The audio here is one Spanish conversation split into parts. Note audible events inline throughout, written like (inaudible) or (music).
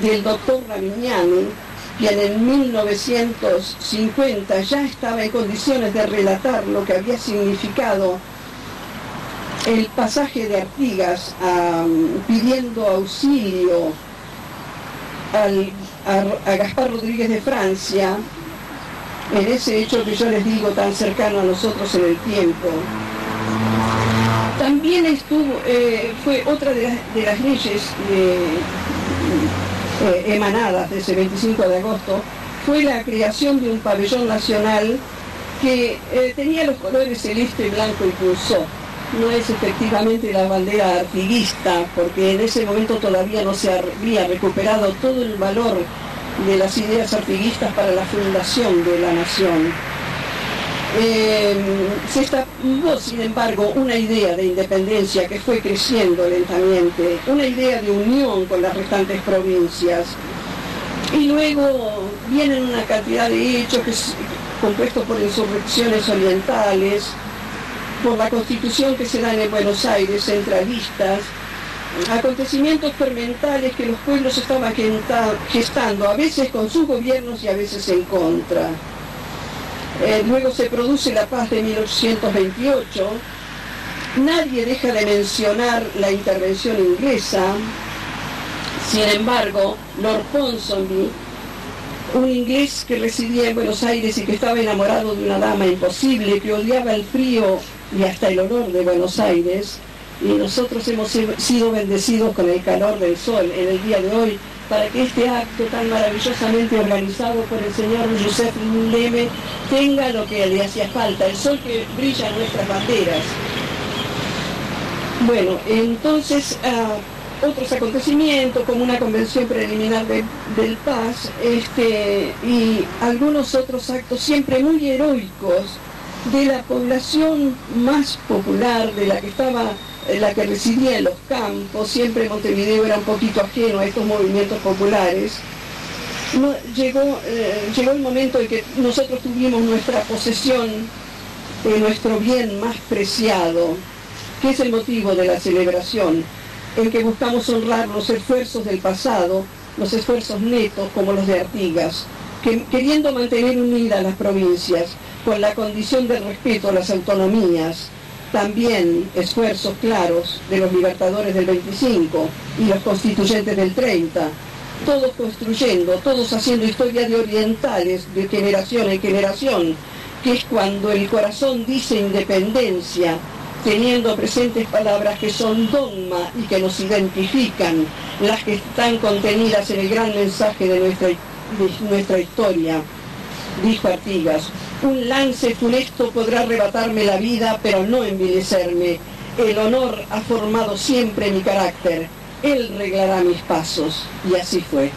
del doctor Ravignani, quien en 1950 ya estaba en condiciones de relatar lo que había significado el pasaje de Artigas pidiendo auxilio a, Gaspar Rodríguez de Francia, en ese hecho que yo les digo tan cercano a nosotros en el tiempo. También estuvo, eh, fue otra de las, leyes eh, emanadas de ese 25 de agosto, fue la creación de un pabellón nacional que tenía los colores celeste, blanco y pulsó. No es efectivamente la bandera artiguista, porque en ese momento todavía no se había recuperado todo el valor de las ideas artiguistas para la fundación de la nación. Eh, se hubo, sin embargo, una idea de independencia que fue creciendo lentamente, una idea de unión con las restantes provincias. Y luego vienen una cantidad de hechos que, compuestos por insurrecciones orientales, por la constitución que se da en Buenos Aires, centralistas, acontecimientos fermentales que los pueblos estaban gestando, a veces con sus gobiernos y a veces en contra. Eh, luego se produce la paz de 1828. Nadie deja de mencionar la intervención inglesa. Sin embargo, Lord Ponsonby, un inglés que residía en Buenos Aires y que estaba enamorado de una dama imposible, que odiaba el frío y hasta el olor de Buenos Aires, y nosotros hemos sido bendecidos con el calor del sol en el día de hoy para que este acto tan maravillosamente organizado por el señor Joseph Leme tenga lo que le hacía falta, el sol que brilla en nuestras banderas. Bueno, entonces ah, otros acontecimientos como una convención preliminar del Paz este, y algunos otros actos siempre muy heroicos de la población más popular, de la que estaba la que residía en los campos, siempre Montevideo era un poquito ajeno a estos movimientos populares, llegó, eh, llegó el momento en que nosotros tuvimos nuestra posesión de nuestro bien más preciado, que es el motivo de la celebración, en que buscamos honrar los esfuerzos del pasado, los esfuerzos netos como los de Artigas, que, queriendo mantener unidas las provincias con la condición de respeto a las autonomías, también esfuerzos claros de los libertadores del 25 y los constituyentes del 30, todos construyendo, todos haciendo historia de orientales de generación en generación, que es cuando el corazón dice independencia, teniendo presentes palabras que son dogma y que nos identifican, las que están contenidas en el gran mensaje de nuestra, de nuestra historia, dijo Artigas. Un lance funesto podrá arrebatarme la vida, pero no envilecerme. El honor ha formado siempre mi carácter. Él reglará mis pasos. Y así fue.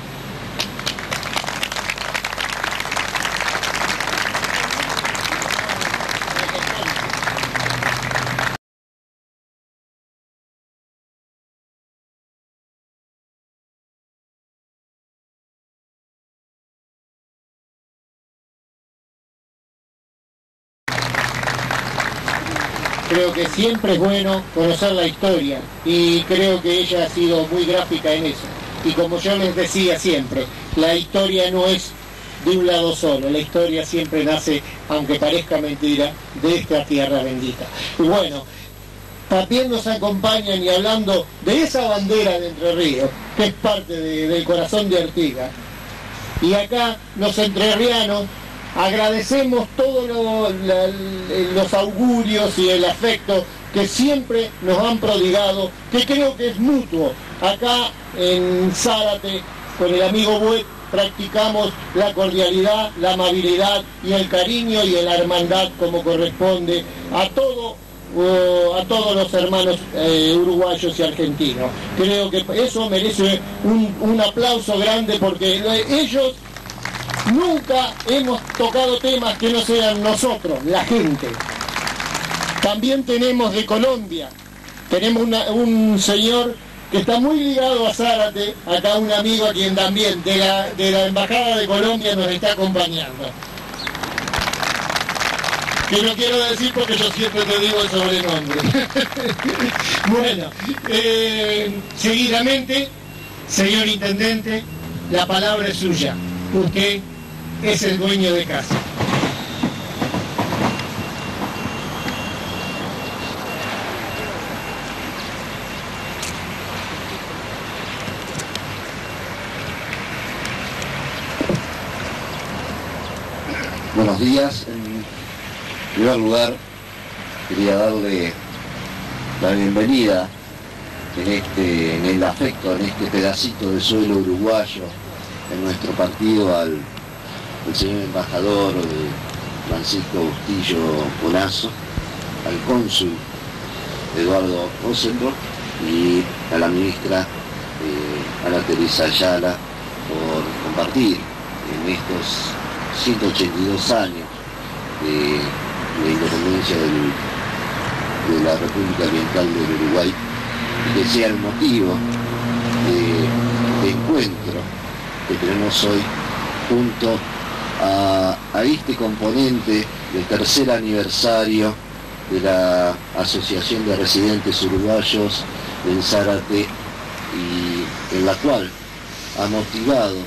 Creo que siempre es bueno conocer la historia y creo que ella ha sido muy gráfica en eso. Y como yo les decía siempre, la historia no es de un lado solo, la historia siempre nace, aunque parezca mentira, de esta tierra bendita. Y bueno, también nos acompañan y hablando de esa bandera de Entre Ríos, que es parte del corazón de Artigas. Y acá los entrerrianos Agradecemos todos los augurios y el afecto que siempre nos han prodigado, que creo que es mutuo. Acá en Zárate, con el amigo Buet, practicamos la cordialidad, la amabilidad y el cariño y la hermandad como corresponde a todo a todos los hermanos eh, uruguayos y argentinos. Creo que eso merece un, un aplauso grande porque ellos Nunca hemos tocado temas que no sean nosotros, la gente. También tenemos de Colombia, tenemos un señor que está muy ligado a Zárate, acá un amigo a quien también de la, de la Embajada de Colombia nos está acompañando. Que no quiero decir porque yo siempre te digo el sobrenombre. (laughs) bueno, eh, seguidamente, señor Intendente, la palabra es suya. Usted es el dueño de casa. Buenos días. En primer lugar, quería darle la bienvenida en, este, en el afecto, en este pedacito de suelo uruguayo, en nuestro partido al, señor embajador Francisco Bustillo Bonazo, al cónsul Eduardo Rosenbrock y a la ministra eh, Ana Teresa Ayala por compartir en estos 182 años de, independencia de la República Oriental del Uruguay que sea el motivo de, encuentro que tenemos hoy junto a, este componente del tercer aniversario de la Asociación de Residentes Uruguayos en Zárate y en la cual ha motivado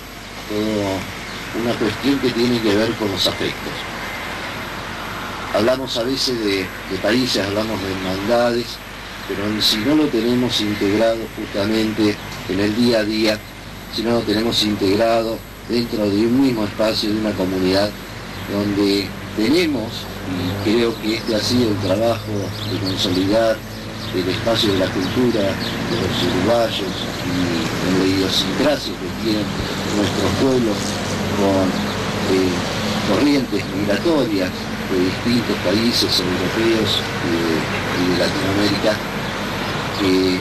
una cuestión que tiene que ver con los afectos. Hablamos a veces de, de países, hablamos de hermandades, pero si no lo tenemos integrado justamente en el día a día, si no lo tenemos integrado dentro de un mismo espacio, de una comunidad, donde tenemos, y creo que este ha sido el trabajo de consolidar el espacio de la cultura de los uruguayos y la idiosincrasia que tienen nuestros pueblos con eh, corrientes migratorias de distintos países europeos y de Latinoamérica que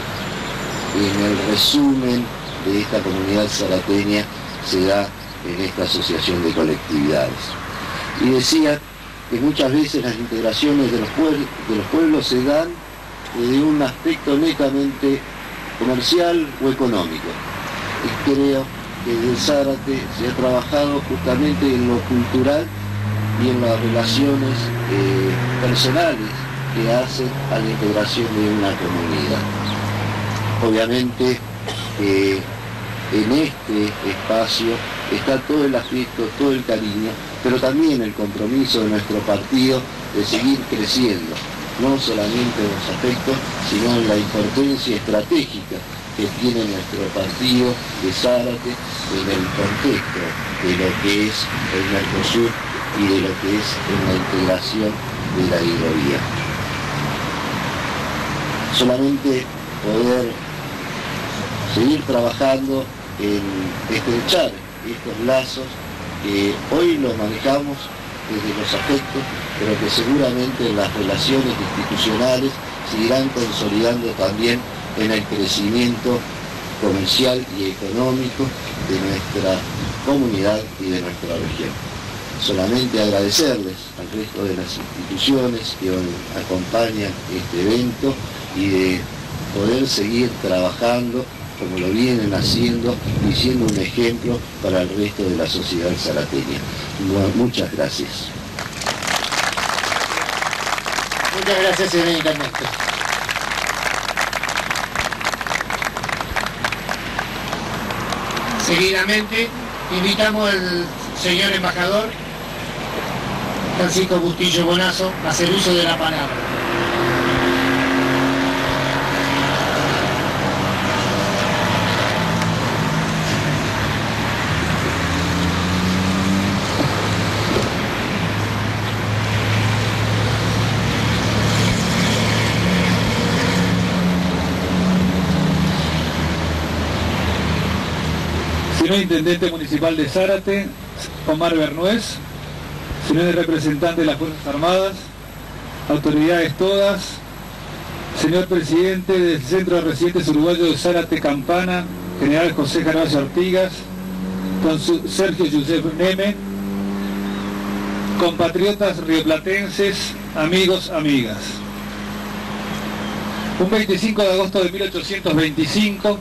en el resumen de esta comunidad zarateña se da en esta asociación de colectividades. Y decía que muchas veces las integraciones de los, pueblos, se dan desde un aspecto netamente comercial o económico. Y creo que desde Zárate se ha trabajado justamente en lo cultural y en las relaciones eh, personales que hace a la integración de una comunidad. Obviamente en este espacio está todo el afecto, todo el cariño, pero también el compromiso de nuestro partido de seguir creciendo, no solamente en los aspectos, sino en la importancia estratégica que tiene nuestro partido de Zárate en el contexto de lo que es el Mercosur y de lo que es la integración de la hidrovía. Solamente poder seguir trabajando en estrechar estos lazos que hoy los manejamos desde los afectos, pero que seguramente en las relaciones institucionales seguirán consolidando también en el crecimiento comercial y económico de nuestra comunidad y de nuestra región. Solamente agradecerles al resto de las instituciones que acompañan este evento y de poder seguir trabajando como lo vienen haciendo y siendo un ejemplo para el resto de la sociedad zarateña. Muchas gracias. Muchas gracias, señorita Ernesto. Seguidamente invitamos al señor embajador Francisco Bustillo Bonazo a hacer uso de la palabra. Intendente Municipal de Zárate, Omar Bernués, señores representantes de las Fuerzas Armadas, autoridades todas, señor Presidente del Centro de Residentes Uruguayos de Zárate Campana, General José Gervasio Artigas, con su Sergio Josep Neme, compatriotas rioplatenses, amigos, amigas. Un 25 de agosto de 1825,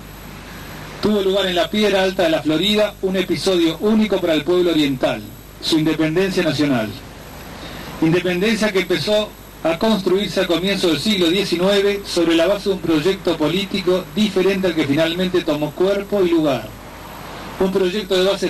tuvo lugar en la Piedra Alta de la Florida un episodio único para el pueblo oriental, su independencia nacional. Independencia que empezó a construirse a comienzos del siglo XIX sobre la base de un proyecto político diferente al que finalmente tomó cuerpo y lugar. un proyecto de base